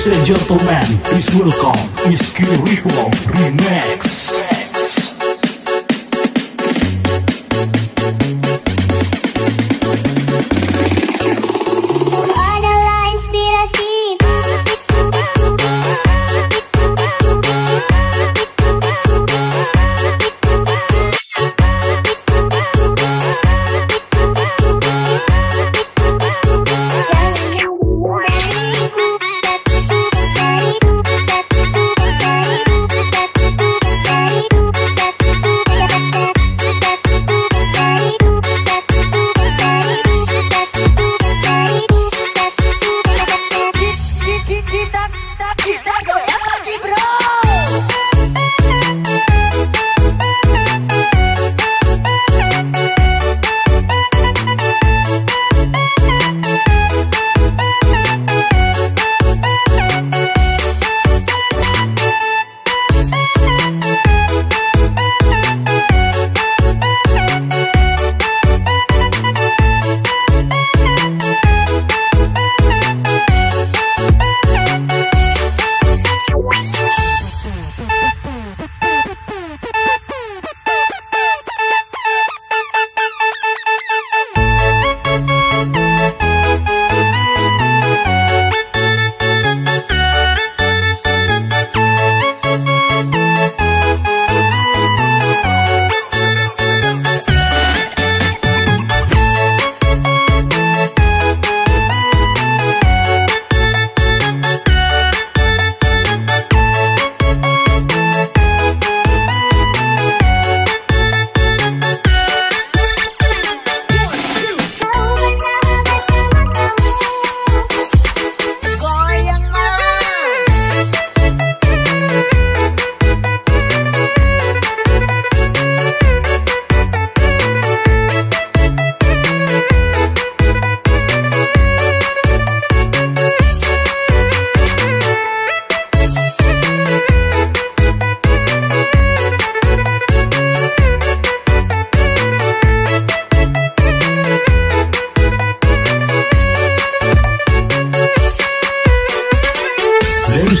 Ladies and gentlemen, please welcome Iski Ripple Remix.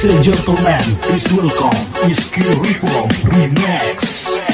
Ladies and gentlemen, please welcome Iski Ripple Remix.